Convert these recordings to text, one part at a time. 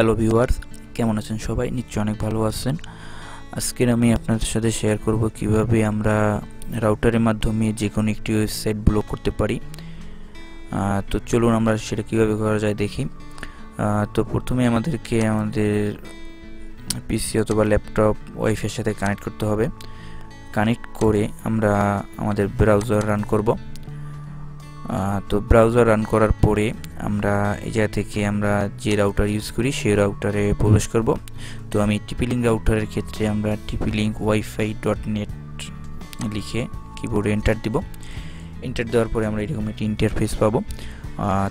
Hello viewers কেমন আছেন সবাই? নিশ্চয়ই অনেক ভালো আছেন। আজকের আমি আপনাদের সাথে শেয়ার করব কীভাবে আমরা রাউটারের মাধ্যমে যে কোনো একটি ওয়েবসাইট ব্লক করতে পারি। তো চলুন আমরা সেটা কীভাবে করা যায় দেখি। তো প্রথমে আমাদেরকে আমাদের পিসি অথবা ল্যাপটপ ওয়াইফের সাথে কানেক্ট করতে হবে। কানেক্ট করে আমরা আমাদের ব্রাউজার রান করব। তো ব্রাউজার রান করার পরে আমরা জায়গা থেকে আমরা যে রাউটার ইউজ করি সেই রাউটারে প্রবেশ করব। তো আমি টিপিলিং রাউটারের ক্ষেত্রে আমরা টিপিলিং ওয়াইফাই ডট নেট লিখে কিবোর্ডে এন্টার দিব। এন্টার দেওয়ার পরে আমরা এরকম একটি ইন্টারফেস পাবো।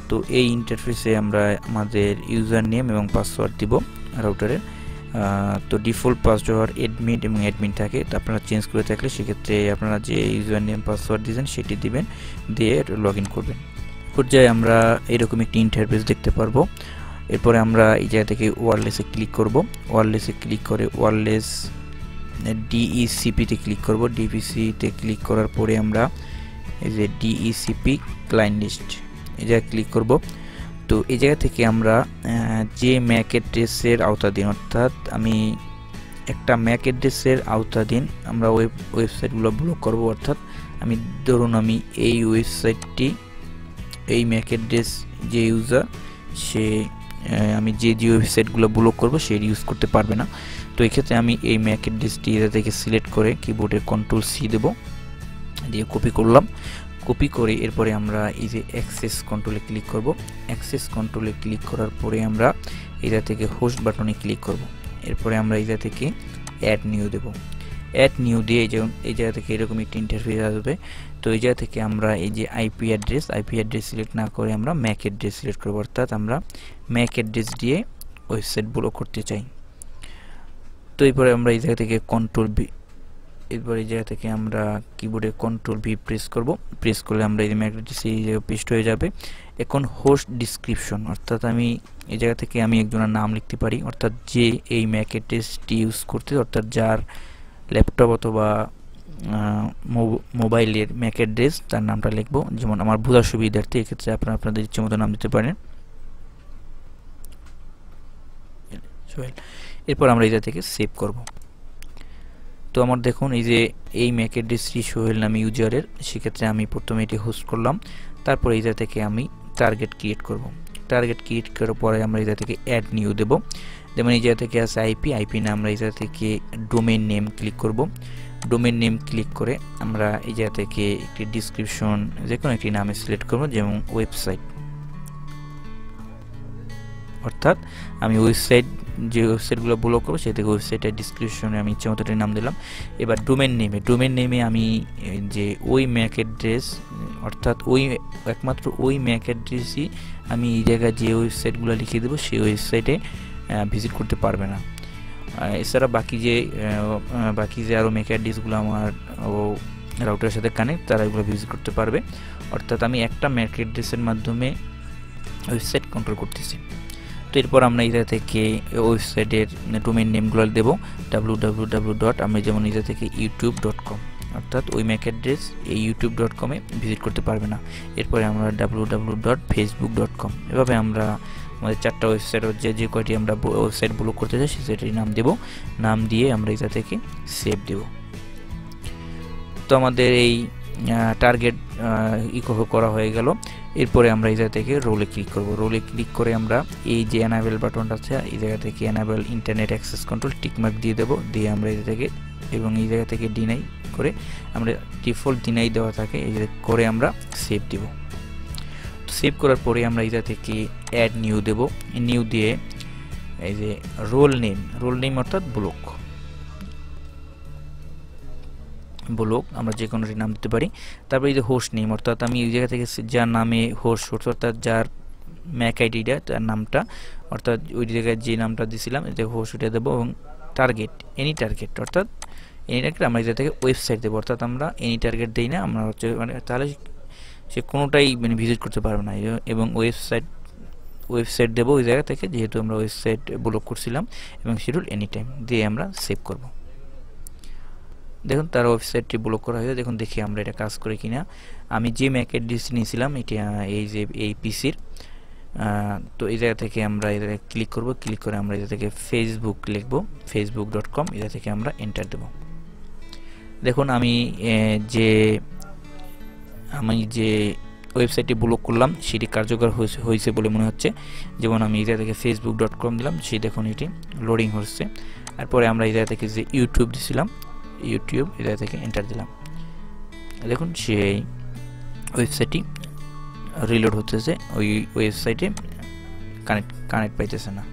তো এই ইন্টারফেসে আমরা আমাদের ইউজার নেম এবং পাসওয়ার্ড দিব রাউটারের তো ডিফল্ট পাসওয়ার্ড অ্যাডমিট এবং অ্যাডমিন থাকে, তো আপনারা চেঞ্জ করে থাকলে সেক্ষেত্রে আপনারা যে ইউজার নেম পাসওয়ার্ড দিয়েছেন সেটি দিবেন, দিয়ে লগ ইন করবেন। পর্যায়ে আমরা এরকম একটি ইন্টারফেস দেখতে পারব। এরপরে আমরা এই জায়গা থেকে ওয়ারলেসে ক্লিক করব। ওয়ারলেসে ক্লিক করে ওয়ারলেস ডিইসিপিতে ক্লিক করব। ডিপিসিতে ক্লিক করার পরে আমরা এই যে ডিইসিপি ক্লায়েন্ট লিস্ট এই জায়গায় ক্লিক করব। তো এই জায়গা থেকে আমরা যে ম্যাক অ্যাড্রেসের আওতাধীন, অর্থাৎ আমি একটা ম্যাক অ্যাড্রেসের আওতাধীন আমরা ওয়েব, ওয়েবসাইটগুলো ব্লক করব, অর্থাৎ আমি ধরুন আমি এই ওয়েবসাইটটি, এই ম্যাক অ্যাড্রেস যে ইউজার সে আমি যে যে ওয়েবসাইটগুলো ব্লক করব, সে ইউজ করতে পারবে না। তো এক্ষেত্রে আমি এই ম্যাক অ্যাড্রেসটি এটা থেকে সিলেক্ট করে কিবোর্ডের কন্ট্রোল সি দেব, দিয়ে কপি করলাম। কপি করে এরপরে আমরা এই যে অ্যাক্সেস কন্ট্রোলে ক্লিক করব। অ্যাক্সেস কন্ট্রোলে ক্লিক করার পরে আমরা এটা থেকে হোস্ট বাটনে ক্লিক করব। এরপরে আমরা এটা থেকে অ্যাড নিউ দেব। অ্যাড নিউ দিয়ে যেমন এই জায়গা থেকে এরকম একটি ইন্টারফেস আসবে। তো এই জায়গা থেকে আমরা এই যে IP address IP address select না করে আমরা ম্যাক অ্যাড্রেস সিলেক্ট করব। অর্থাৎ আমরা ম্যাক অ্যাড্রেস দিয়ে ওয়েবসাইট ব্লক করতে চাই। তো এরপরে আমরা এই জায়গা থেকে কন্ট্রোল এরপর এই জায়গা থেকে আমরা কিবোর্ডে কন্ট্রোল ভি প্রেস করব। প্রেস করলে আমরা এই অ্যাড্রেস এই জায়গায় পেস্ট হয়ে যাবে। এখন হোস্ট ডিসক্রিপশন অর্থাৎ আমি এই জায়গা থেকে আমি একজনের নাম লিখতে পারি। অর্থাৎ যে এই ম্যাক ইউজ করতে, অর্থাৎ যার ল্যাপটপ অথবা মোবাইলের ম্যাক অ্যাড্রেস তার নামটা লিখব। যেমন আমার বোঝার সুবিধার্থে এক্ষেত্রে আপনারা আপনাদের ইচ্ছে মতো নাম দিতে পারেন। এরপর আমরা এটা থেকে সেভ করব। তো আমার দেখুন, এই যে এই ম্যাক অ্যাড্রেসটি সোহেল নামে ইউজারের, সেক্ষেত্রে আমি প্রথমে এটি হোস্ট করলাম, তারপর এইটা থেকে আমি টার্গেট ক্রিয়েট করব। টার্গেট ক্রিয়েট করার পরে আমরা এটা থেকে অ্যাড নিউ দেব। যেমন এই জায়গা থেকে আছে আইপি আইপি না আমরা এই থেকে ডোমেন নেম ক্লিক করব। ডোমেন নেম ক্লিক করে আমরা এই জায়গা থেকে একটি ডিসক্রিপশন যে কোনো একটি নামে সিলেক্ট করব, যেমন ওয়েবসাইট অর্থাৎ আমি ওয়েবসাইট যে ওয়েবসাইটগুলো ব্লক করব, সেই থেকে ওয়েবসাইটের ডিসক্রিপশনে আমি ইচ্ছে মতো নাম দিলাম। এবার ডোমেন নেমে ডোমেন নেমে আমি যে ওই ম্যাক অ্যাড্রেস অর্থাৎ ওই, একমাত্র ওই ম্যাক অ্যাড্রেসই আমি এই জায়গায় যে ওয়েবসাইটগুলো লিখে দেবো, সেই ওয়েবসাইটে ভিজিট করতে পারবে না। এছাড়া বাকি যে বাকি যে আরও ম্যাক অ্যাড্রেসগুলো আমার, ও রাউটারের সাথে কানেক্ট তারা এগুলো ভিজিট করতে পারবে। অর্থাৎ আমি একটা ম্যাক অ্যাড্রেসের মাধ্যমে ওয়েবসাইট কন্ট্রোল করতেছি। তো এরপর আমরা এটা থেকে ওয়েবসাইটের ডোমেন নেমগুলো দেবো ডাব্লু ডাব্লু ডাব্লু ডট আমরা যেমন এটা থেকে ইউটিউব ডট কম অর্থাৎ ওই ম্যাক অ্যাড্রেস এই ইউটিউব ডট কমে ভিজিট করতে পারবে না। এরপরে আমরা W W dot Facebook dot com এভাবে আমরা আমাদের চারটা ওয়েবসাইট যে যে কয়টি আমরা ওয়েবসাইট ব্লক করতে চাই সেটির নাম দেব। নাম দিয়ে আমরা এটা থেকে সেভ দেব। তো আমাদের এই টার্গেট ইকো করা হয়ে গেল। এরপরে আমরা এই জায়গা থেকে রোলে ক্লিক করব। রোলে ক্লিক করে আমরা এই যে অ্যানাবেল বাটনটা আছে, এই জায়গা থেকে enable internet access control tick mark দিয়ে দেবো। দিয়ে আমরা এই থেকে এবং এই জায়গা থেকে ডিনাই করে আমরা ডিফল্ট ডিনাই দেওয়া থাকে, এই করে আমরা সেভ দেব। সেভ করার পরে আমরা এই থেকে অ্যাড নিউ দেব। নিউ দিয়ে এই যে রোল নেম রোল নেম অর্থাৎ ব্লক ব্লক, আমরা যে কোনোটি নাম দিতে পারি। তারপরে এই যে হোস্ট নেম অর্থাৎ আমি এই জায়গা থেকে যার নামে হোস্ট অর্থাৎ যার ম্যাক আইডিটা তার নামটা, অর্থাৎ ওই জায়গায় যে নামটা দিয়েছিলাম এতে হোস্ট ওইটা দেবো এবং টার্গেট এনি টার্গেট অর্থাৎ এনি টার্গেট আমরা এই থেকে ওয়েবসাইট দেবো। অর্থাৎ আমরা এনি টার্গেট দিই না, আমরা হচ্ছে মানে তাহলে সে কোনোটাই মানে ভিজিট করতে পারবে না। এবং ওয়েবসাইট ওয়েবসাইট দেবো ওই জায়গা থেকে, যেহেতু আমরা ওয়েবসাইট ব্লক করছিলাম এবং শিডিউল এনি টাইম দিয়ে আমরা সেভ করব। দেখুন, তার ওয়েবসাইটটি ব্লক করা হয়েছে। দেখুন, দেখি আমরা এটা কাজ করে কিনা। আমি যে ম্যাক অ্যাড্রেস নিয়েছিলাম, এটি এই যে, এই পিসির তো এই জায়গা থেকে আমরা জায়গায় ক্লিক করব। ক্লিক করে আমরা এই থেকে ফেসবুক লিখব। ফেসবুক ডট কম এটা থেকে আমরা এন্টার দেব। দেখুন, আমি যে আমি যে ওয়েবসাইটটি ব্লক করলাম, সেটি কার্যকর হয়েছে বলে মনে হচ্ছে। যেমন, আমি এটা থেকে ফেসবুক ডট কম দিলাম সেই দেখুন এটি লোডিং হচ্ছে। তারপরে আমরা এই থেকে যে ইউটিউব দিছিলাম ইউটিউব এটা থেকে এন্টার দিলাম। দেখুন, সেই ওয়েবসাইটটি রিলোড হতেছে, ওই ওয়েবসাইটে কানেক্ট কানেক্ট পাইতেছে না।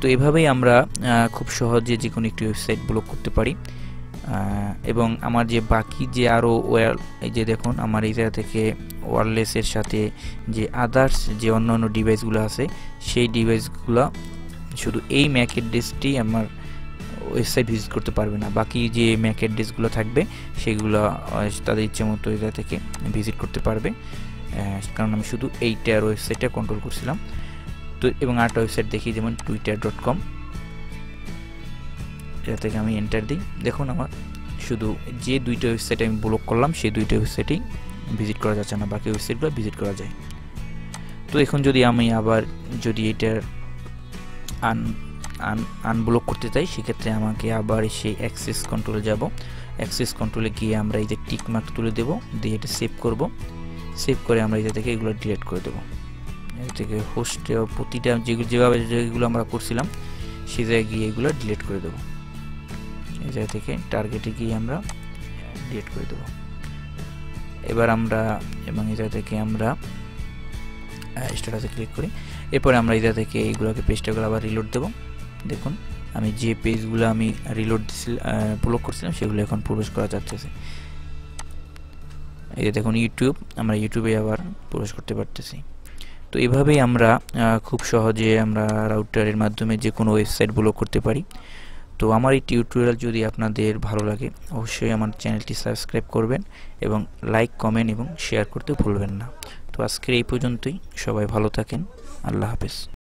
তো এভাবেই আমরা খুব সহজে যে কোনো একটি ওয়েবসাইট ব্লক করতে পারি। এবং আমার যে বাকি যে আরও ওয়ার এই যে দেখুন, আমার জায়গা থেকে ওয়ারলেসের সাথে যে আদার্স যে অন্য অন্য ডিভাইসগুলো আছে, সেই ডিভাইসগুলো শুধু এই ম্যাক অ্যাড্রেসটি আমার ওয়েবসাইট ভিজিট করতে পারবে না। বাকি যে ম্যাক অ্যাড্রেসগুলো থাকবে, সেগুলো তাদের ইচ্ছে মতো এটা থেকে ভিজিট করতে পারবে। কারণ আমি শুধু এইটার ওয়েবসাইটটা কন্ট্রোল করছিলাম। তো, এবং আরেকটা ওয়েবসাইট দেখি, যেমন টুইটার ডট কম এটা থেকে আমি এন্টার দিই। দেখুন আমার, শুধু যে দুইটা ওয়েবসাইট আমি ব্লক করলাম, সেই দুইটা ওয়েবসাইটেই ভিজিট করা যাচ্ছে না। বাকি ওয়েবসাইটগুলো ভিজিট করা যায়। তো, এখন যদি আমি আবার যদি এটার আনব্লক করতে চাই, সেক্ষেত্রে আমাকে আবার সেই অ্যাক্সেস কন্ট্রোলে যাব। অ্যাক্সেস কন্ট্রোলে গিয়ে আমরা এই যে টিক মার্ক তুলে দেবো, দিয়ে এটা সেভ করব। সেভ করে আমরা এটা থেকে এগুলো ডিলিট করে দেবো। থেকে হোস্টে প্রতিটা যেগুলো যেভাবে যেগুলো আমরা করছিলাম, সে জায়গায় গিয়ে এগুলো ডিলিট করে দেবো। এই জায়গা থেকে টার্গেটে গিয়ে আমরা ডিলিট করে দেবো। এবার আমরা, এবং এই জায়গা থেকে আমরা স্ট্যাটাসে ক্লিক করি। এরপরে আমরা এই জায়গা থেকে এইগুলোকে পেজটাগুলো আবার রিলোড দেবো। দেখুন, আমি যে পেজগুলো আমি রিলোড দিছিলাম ব্লক করছিলাম, সেগুলো এখন প্রবেশ করা যাচ্ছে। এই যে দেখুন ইউটিউব আমরা ইউটিউবে আবার প্রবেশ করতে পারতেছি। তো এভাবেই আমরা খুব সহজে আমরা রাউটারের মাধ্যমে যে কোনো ওয়েবসাইট ব্লক করতে পারি। তো আমার এই টিউটোরিয়াল যদি আপনাদের ভালো লাগে, অবশ্যই আমার চ্যানেলটি সাবস্ক্রাইব করবেন এবং লাইক কমেন্ট এবং শেয়ার করতে ভুলবেন না। তো আজকের এই পর্যন্তই। সবাই ভালো থাকেন। আল্লাহ হাফেজ।